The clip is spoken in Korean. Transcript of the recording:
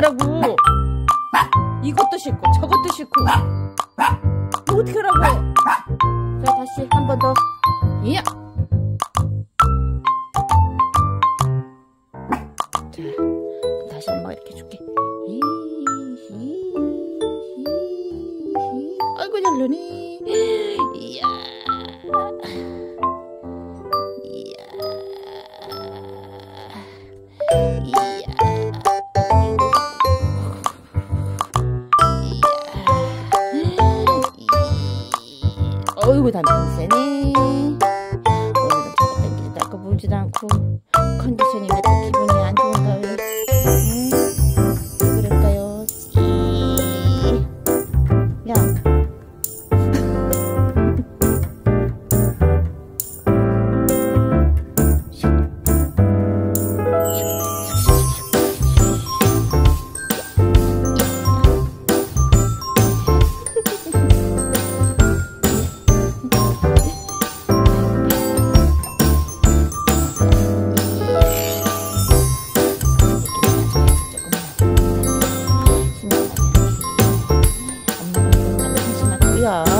어떡하라고? 이것도 싫고 저것도 싫고. 어떡하라고? 자 다시 한 번 더. 이야 예. 세네 오늘은 잡아당기지도 않고 물지도 않고 컨디션이 love.